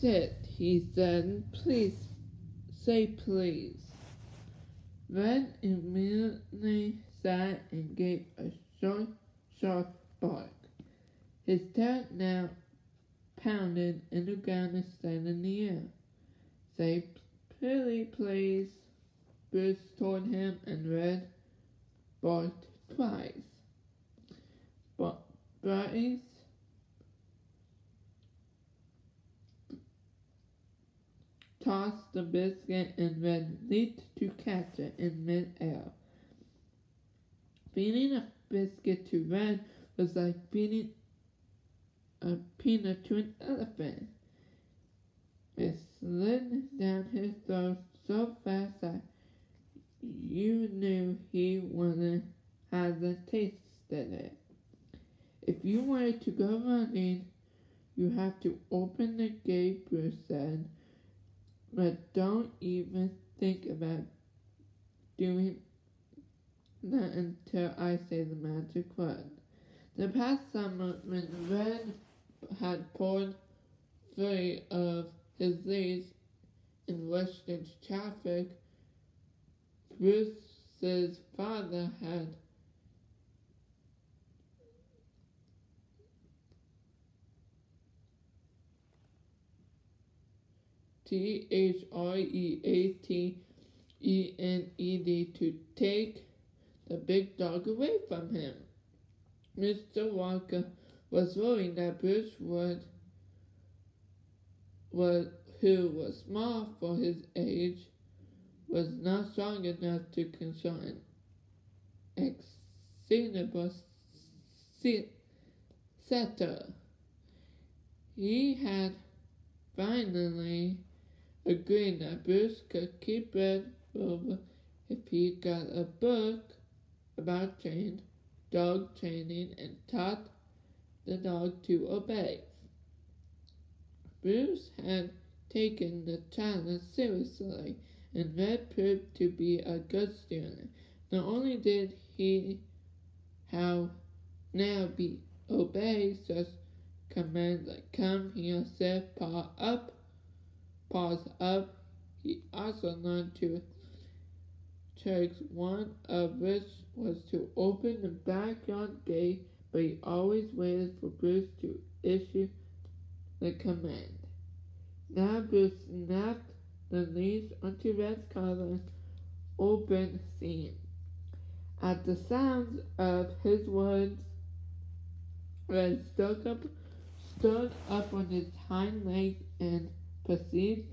sit, he said. Please say please. Red immediately sat and gave a short, sharp bark. His tail now pounded in the ground instead in the air. Say pretty please, Bruce told him, and Red barked twice. But Bryce tossed the biscuit and Red leaped to catch it in midair. Feeding a biscuit to Red was like feeding a peanut to an elephant. It slid down his throat so fast that you knew he wouldn't have the taste in it. If you wanted to go running, you have to open the gate, Bruce said. But don't even think about doing that until I say the magic word. The past summer, when Red had pulled three of his leads rushed into traffic, Bruce's father had T H R E A T E N E D to take the big dog away from him. Mr. Walker was worried that Bruce would, would, who was small for his age, was not strong enough to control an exceedable setter. He had finally agreed that Bruce could keep it Rover if he got a book about trained dog training and taught the dog to obey. Bruce had taken the challenge seriously, and Red proved to be a good student. Not only did he how now be obey such commands like come here, sit, paw up, paws up, he also learned to tricks, one of which was to open the backyard gate, but he always waited for Bruce to issue the command. Now Bruce snapped the leash onto Red's collar, open scene. At the sounds of his words, Red stood up, stood up on his hind legs and proceeded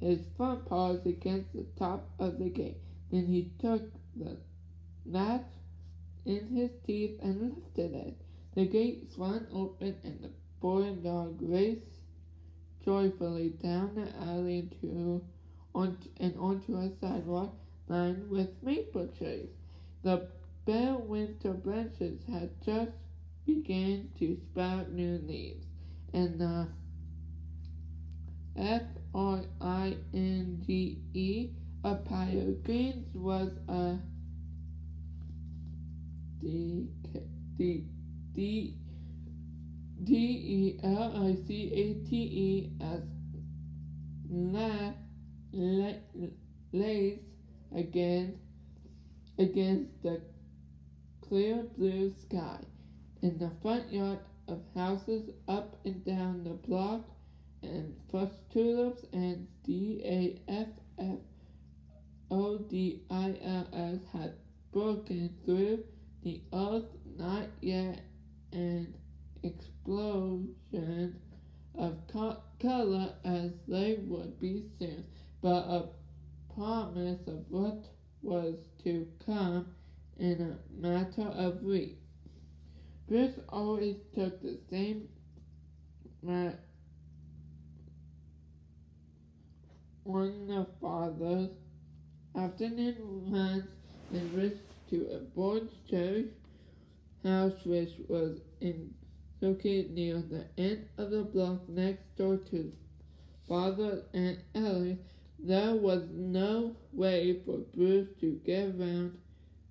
his front paws against the top of the gate. Then he took the latch in his teeth and lifted it. The gate swung open and the boy dog raced joyfully down the alley to onto, and onto a sidewalk lined with maple trees. The bare winter branches had just begun to sprout new leaves, and the F R I N G E of greens was a D D D D E L I C A T E as la, la, lays again against the clear blue sky. In the front yard of houses up and down the block and first tulips and D A F F O D I L S had broken through the earth, not yet an explosion of co- color as they would be soon, but a promise of what was to come in a matter of weeks. Bruce always took the same route on the father's afternoon runs and risked to a board cherry house which was in, located near the end of the block next door to father and Ellie. There was no way for Bruce to get around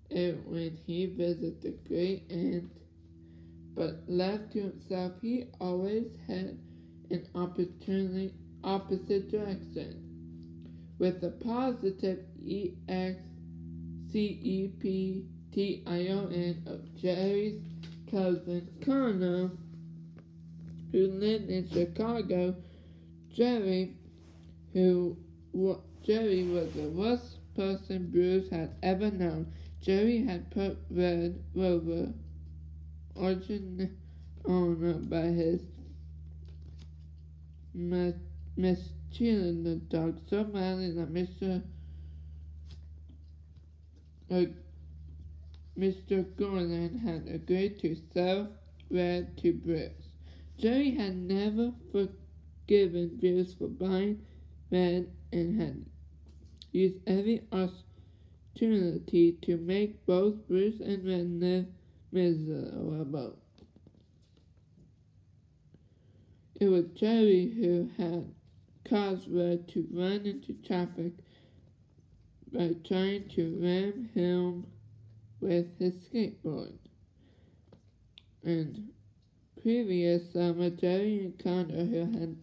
it when he visited the great aunt, but left to himself, he always had an opportunity opposite direction. With the positive E X C E P T I O N of Jerry's cousin Connor, who lived in Chicago, Jerry, who Jerry was the worst person Bruce had ever known. Jerry had put Red Rover origin owner by his mischievous dog so badly that Mr. Uh, Mr. Gordon had agreed to sell Red to Bruce. Jerry had never forgiven Bruce for buying Red and had used every opportunity to make both Bruce and Red live miserable. It was Jerry who had caused Red to run into traffic by trying to ram him with his skateboard. And previous summer, Jerry and Connor, who had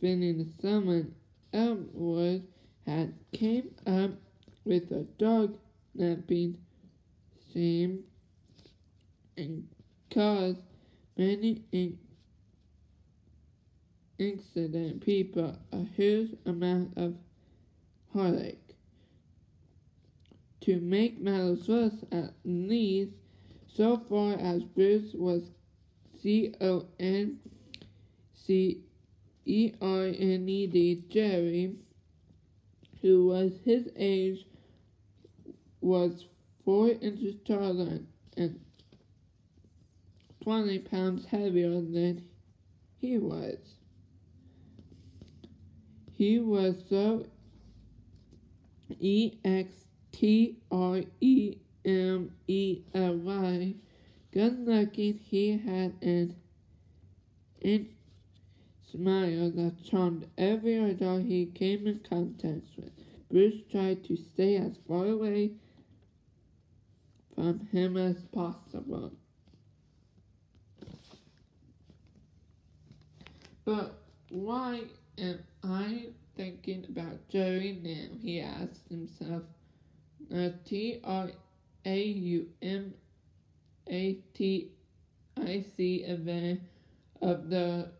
been in the summer Elmwood, had came up with a dog napping scene and caused many incident people a huge amount of heartache. To make matters worse, at least so far as Bruce was C O N C E R N E D Jerry, who was his age, was four inches taller and 20 pounds heavier than he was. He was so E X T R E M E L Y. Good looking, he had an in smile that charmed every adult he came in contact with. Bruce tried to stay as far away from him as possible. But why am I thinking about Joey now? He asked himself. Uh, T R A U M A T I C event of the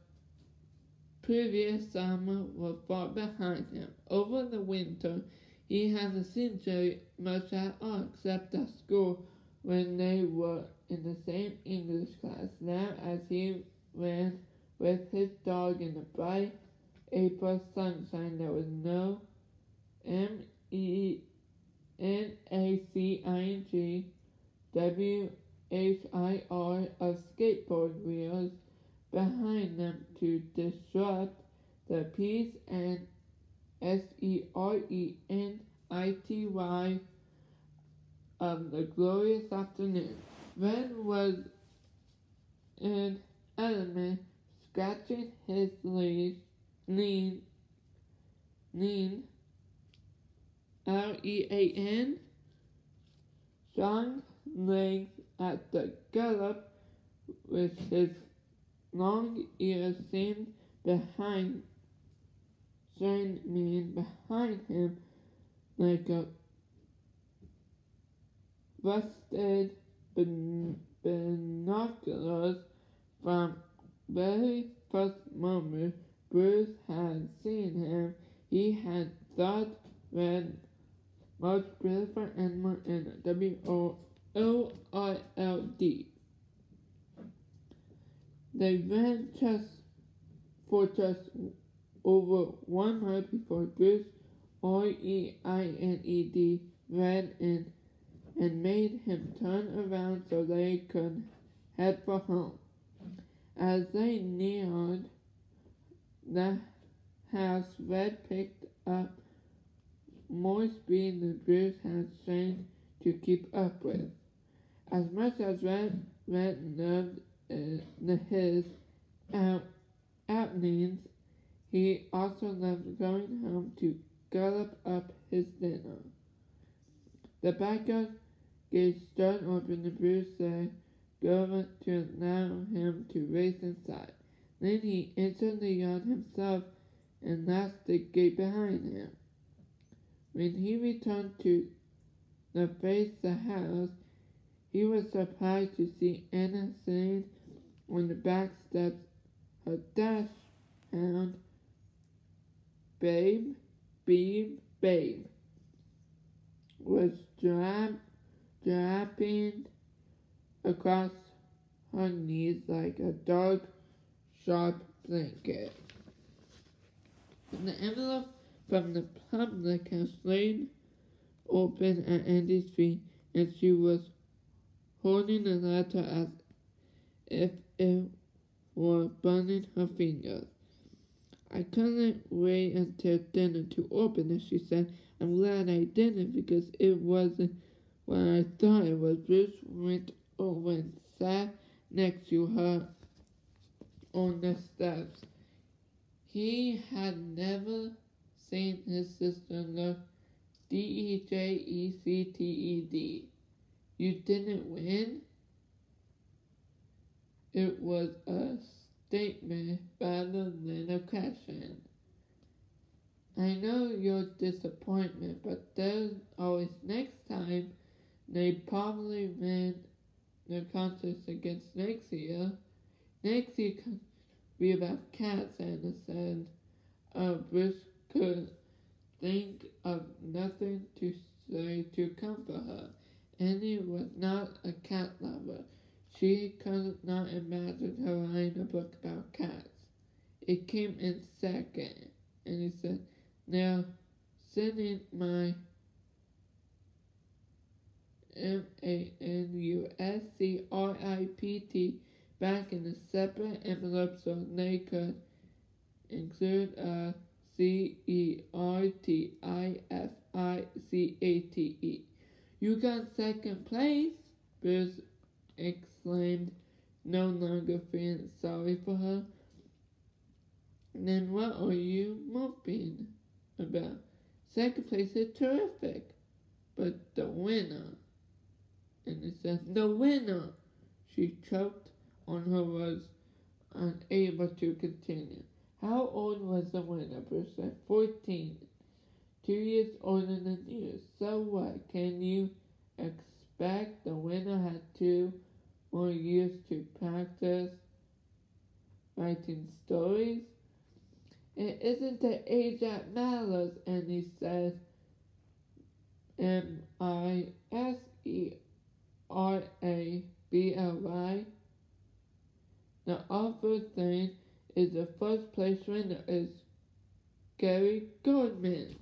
previous summer were far behind him. Over the winter, he hasn't seen Joey much at all except at school when they were in the same English class. Now, as he ran with his dog in the bright April sunshine, there was no M E N A C I N G W H I R of skateboard wheels behind them to disrupt the peace and S E R E N I T Y of the glorious afternoon. Red was an element scratching his lean, lean, lean L E A N. Strong legs at the gallop with his long ears seen behind Shane mean behind him like a rusted bin- binoculars from very first moment Bruce had seen him. He had thought Red most beautiful animal in W O O I L D. They ran just for just over one mile before Bruce R E I N E D ran in and made him turn around so they could head for home. As they neared the house, Red picked up more speed than Bruce had strained to keep up with. As much as Red, Red loved uh, his out, outings, he also loved going home to gallop up his dinner. The backer gave stern open to Bruce said, Go to allow him to race inside. Then he entered the yard himself and locked the gate behind him. When he returned to the face the house, he was surprised to see Anna sitting on the back steps. Her dash hound, Babe, Babe, Babe, was drap, dropping across her knees like a dark, sharp blanket. The envelope from the public house laid open at Andy's feet, and she was holding the letter as if it were burning her fingers. I couldn't wait until dinner to open it, she said. I'm glad I didn't because it wasn't what I thought it was. Bruce went over and sat next to her on the steps. He had never seen his sister look D E J E C T E D. You didn't win? It was a statement rather than a question. I know your disappointment, but there's always next time. They probably win the contest against next year. Next year could be about cats, and said. Uh, Bruce could think of nothing to say to comfort her. Annie was not a cat lover. She could not imagine her writing a book about cats. It came in second, and he said, Now, sending my M A N U S C R I P T back in a separate envelope so they could include a C E R T I F I C A T E. You got second place, Bruce exclaimed, no longer feeling sorry for her. Then what are you moping about? Second place is terrific, but the winner. And it says, the winner. She choked on her words, unable to continue. How old was the winner? Said, 14 two years older than you. So what? Can you expect the winner had two more years to practice writing stories? It isn't the age that matters, and he says, M I S E R A B L Y. The other thing is the first place winner is Gary Goldman.